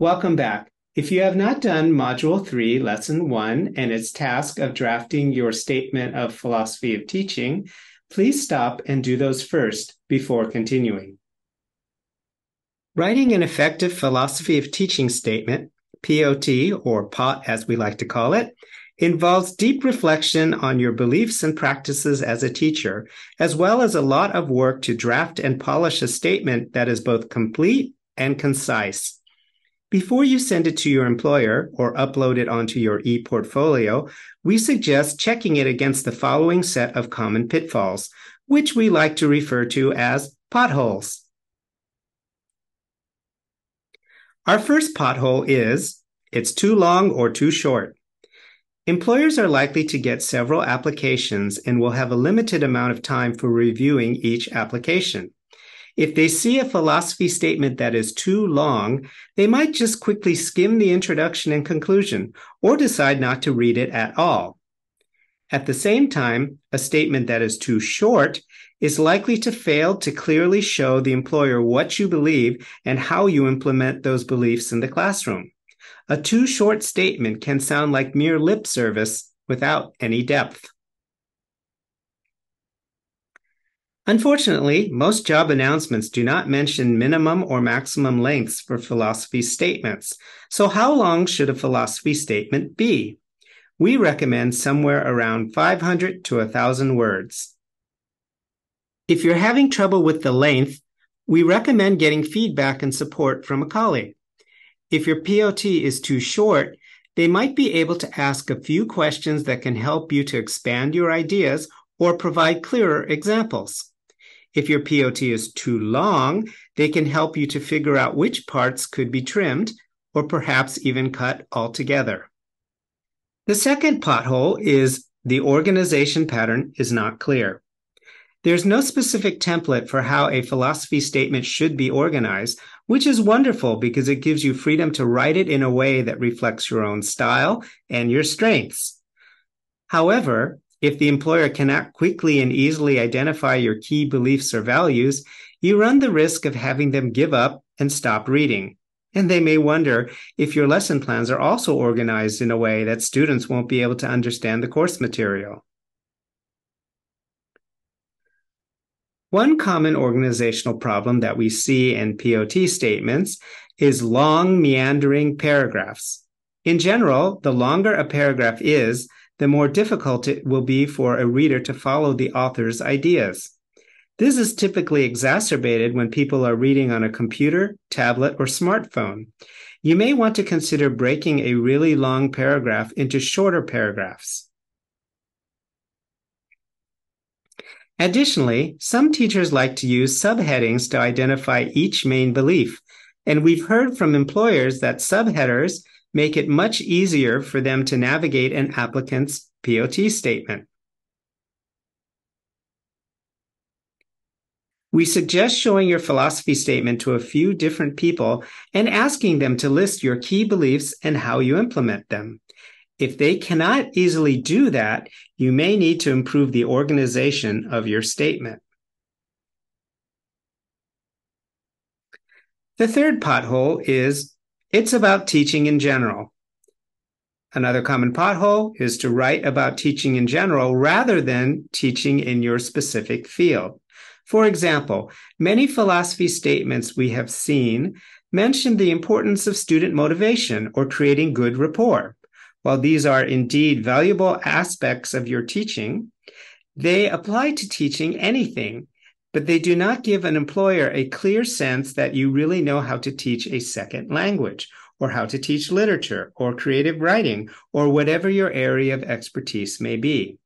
Welcome back. If you have not done Module 3, Lesson 1, and its task of drafting your statement of philosophy of teaching, please stop and do those first before continuing. Writing an effective philosophy of teaching statement, POT, or POT as we like to call it, involves deep reflection on your beliefs and practices as a teacher, as well as a lot of work to draft and polish a statement that is both complete and concise. Before you send it to your employer or upload it onto your e-portfolio, we suggest checking it against the following set of common pitfalls, which we like to refer to as potholes. Our first pothole is it's too long or too short. Employers are likely to get several applications and will have a limited amount of time for reviewing each application. If they see a philosophy statement that is too long, they might just quickly skim the introduction and conclusion or decide not to read it at all. At the same time, a statement that is too short is likely to fail to clearly show the employer what you believe and how you implement those beliefs in the classroom. A too short statement can sound like mere lip service without any depth. Unfortunately, most job announcements do not mention minimum or maximum lengths for philosophy statements. So, how long should a philosophy statement be? We recommend somewhere around 500 to 1,000 words. If you're having trouble with the length, we recommend getting feedback and support from a colleague. If your POT is too short, they might be able to ask a few questions that can help you to expand your ideas or provide clearer examples. If your POT is too long, they can help you to figure out which parts could be trimmed or perhaps even cut altogether. The second pothole is the organization pattern is not clear. There's no specific template for how a philosophy statement should be organized, which is wonderful because it gives you freedom to write it in a way that reflects your own style and your strengths. However, if the employer cannot quickly and easily identify your key beliefs or values, you run the risk of having them give up and stop reading. And they may wonder if your lesson plans are also organized in a way that students won't be able to understand the course material. One common organizational problem that we see in POT statements is long, meandering paragraphs. In general, the longer a paragraph is, the more difficult it will be for a reader to follow the author's ideas. This is typically exacerbated when people are reading on a computer, tablet, or smartphone. You may want to consider breaking a really long paragraph into shorter paragraphs. Additionally, some teachers like to use subheadings to identify each main belief, and we've heard from employers that subheaders make it much easier for them to navigate an applicant's POT statement. We suggest showing your philosophy statement to a few different people and asking them to list your key beliefs and how you implement them. If they cannot easily do that, you may need to improve the organization of your statement. The third pothole is it's about teaching in general. Another common pothole is to write about teaching in general rather than teaching in your specific field. For example, many philosophy statements we have seen mention the importance of student motivation or creating good rapport. While these are indeed valuable aspects of your teaching, they apply to teaching anything, but they do not give an employer a clear sense that you really know how to teach a second language or how to teach literature or creative writing or whatever your area of expertise may be.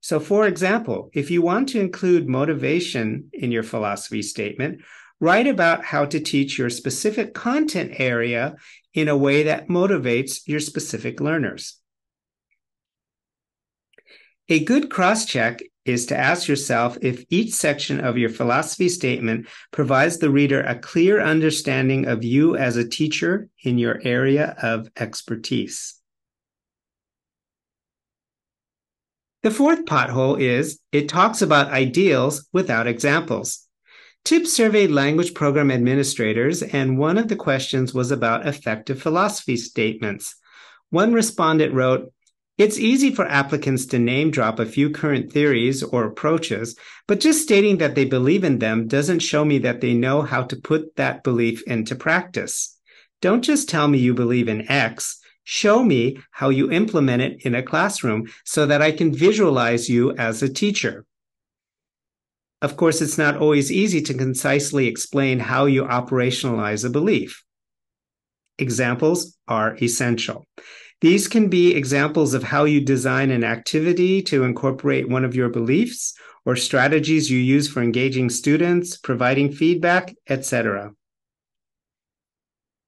So, for example, if you want to include motivation in your philosophy statement, write about how to teach your specific content area in a way that motivates your specific learners. A good cross check is to ask yourself if each section of your philosophy statement provides the reader a clear understanding of you as a teacher in your area of expertise. The fourth pothole is it talks about ideals without examples. TiPPS surveyed language program administrators, and one of the questions was about effective philosophy statements. One respondent wrote, it's easy for applicants to name drop a few current theories or approaches, but just stating that they believe in them doesn't show me that they know how to put that belief into practice. Don't just tell me you believe in X. Show me how you implement it in a classroom so that I can visualize you as a teacher. Of course, it's not always easy to concisely explain how you operationalize a belief. Examples are essential. These can be examples of how you design an activity to incorporate one of your beliefs or strategies you use for engaging students, providing feedback, etc.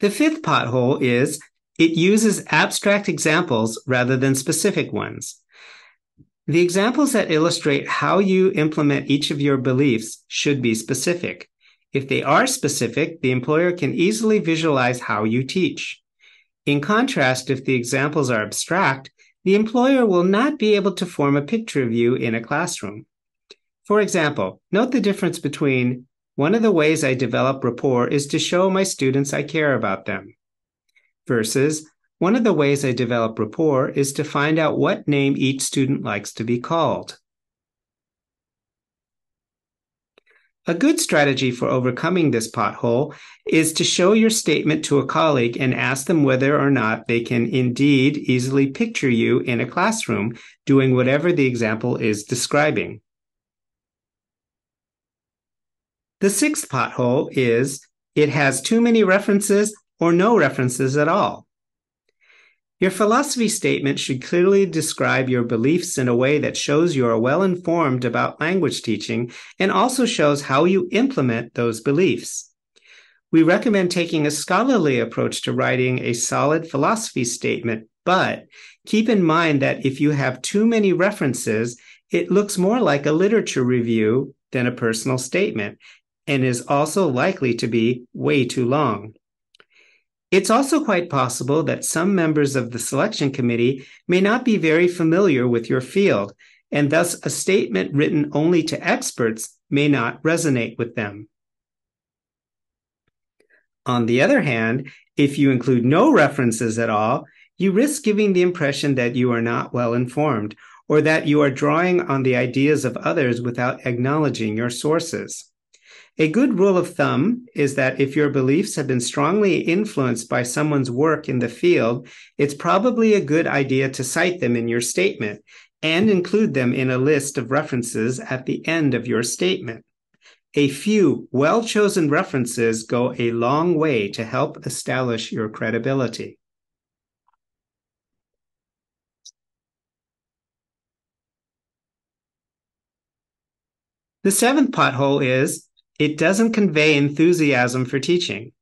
The fifth pothole is it uses abstract examples rather than specific ones. The examples that illustrate how you implement each of your beliefs should be specific. If they are specific, the employer can easily visualize how you teach. In contrast, if the examples are abstract, the employer will not be able to form a picture of you in a classroom. For example, note the difference between one of the ways I develop rapport is to show my students I care about them versus one of the ways I develop rapport is to find out what name each student likes to be called. A good strategy for overcoming this pothole is to show your statement to a colleague and ask them whether or not they can indeed easily picture you in a classroom doing whatever the example is describing. The sixth pothole is it has too many references or no references at all. Your philosophy statement should clearly describe your beliefs in a way that shows you are well informed about language teaching and also shows how you implement those beliefs. We recommend taking a scholarly approach to writing a solid philosophy statement, but keep in mind that if you have too many references, it looks more like a literature review than a personal statement and is also likely to be way too long. It's also quite possible that some members of the selection committee may not be very familiar with your field, and thus a statement written only to experts may not resonate with them. On the other hand, if you include no references at all, you risk giving the impression that you are not well informed or that you are drawing on the ideas of others without acknowledging your sources. A good rule of thumb is that if your beliefs have been strongly influenced by someone's work in the field, it's probably a good idea to cite them in your statement and include them in a list of references at the end of your statement. A few well chosen references go a long way to help establish your credibility. The seventh pothole is it doesn't convey enthusiasm for teaching.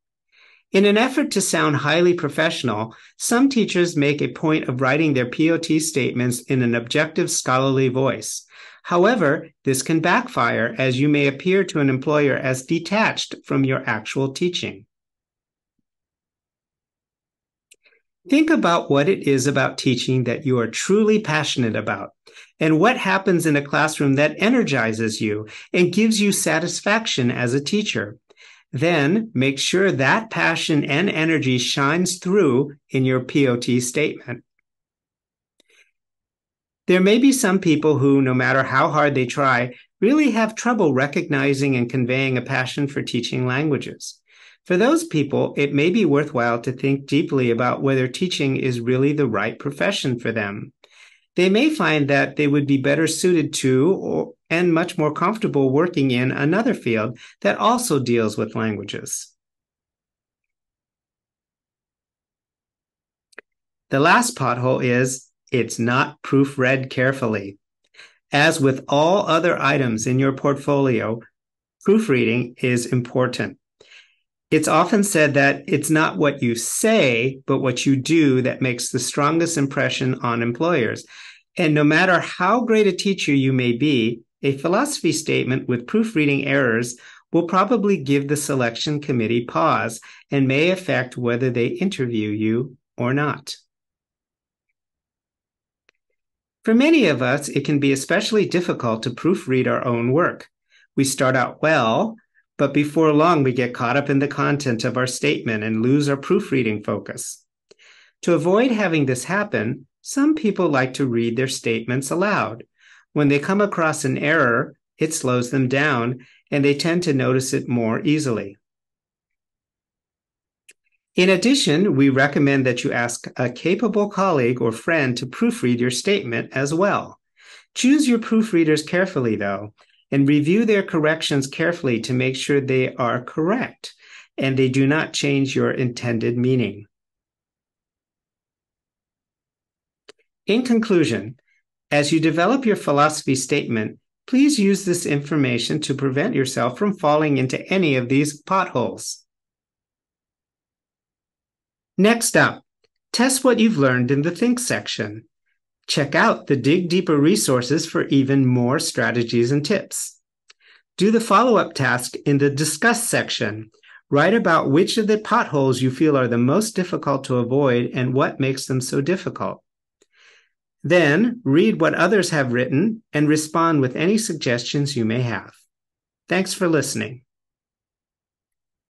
In an effort to sound highly professional, some teachers make a point of writing their POT statements in an objective scholarly voice. However, this can backfire as you may appear to an employer as detached from your actual teaching. Think about what it is about teaching that you are truly passionate about and what happens in a classroom that energizes you and gives you satisfaction as a teacher. Then make sure that passion and energy shines through in your POT statement. There may be some people who, no matter how hard they try, really have trouble recognizing and conveying a passion for teaching languages. For those people, it may be worthwhile to think deeply about whether teaching is really the right profession for them. They may find that they would be better suited to or, and much more comfortable working in another field that also deals with languages. The last pothole is it's not proofread carefully. As with all other items in your portfolio, proofreading is important. It's often said that it's not what you say, but what you do that makes the strongest impression on employers. And no matter how great a teacher you may be, a philosophy statement with proofreading errors will probably give the selection committee pause and may affect whether they interview you or not. For many of us, it can be especially difficult to proofread our own work. We start out well, but before long we get caught up in the content of our statement and lose our proofreading focus. To avoid having this happen, some people like to read their statements aloud. When they come across an error, it slows them down and they tend to notice it more easily. In addition, we recommend that you ask a capable colleague or friend to proofread your statement as well. Choose your proofreaders carefully, though, and review their corrections carefully to make sure they are correct and they do not change your intended meaning. In conclusion, as you develop your philosophy statement, please use this information to prevent yourself from falling into any of these potholes. Next up, test what you've learned in the Think section. Check out the Dig Deeper resources for even more strategies and tips. Do the follow up task in the Discuss section. Write about which of the potholes you feel are the most difficult to avoid and what makes them so difficult. Then read what others have written and respond with any suggestions you may have. Thanks for listening.